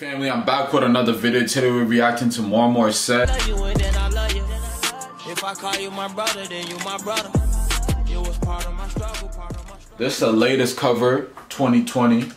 family, I'm back with another video. Today we're reacting to More and More Set. If I call you my brother, then you my brother. You was part of my struggle, part of my struggle. This is the latest cover, 2020.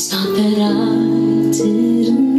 It's not that I didn't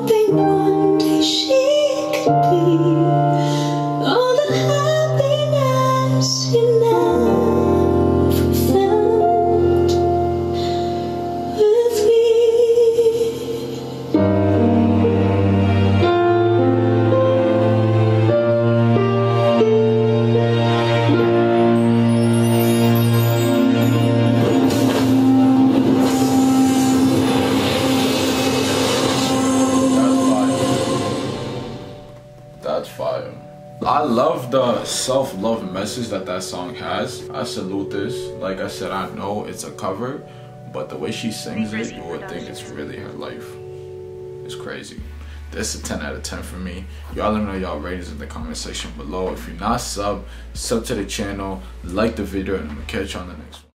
hoping one day she could be. I love the self-love message that that song has. I salute this. Like I said, I know it's a cover, but the way she sings it, you would think it's really her life. It's crazy. This is a 10 out of 10 for me. Y'all let me know y'all ratings in the comment section below. If you're not sub, sub to the channel, like the video, and I'm gonna catch you on the next one.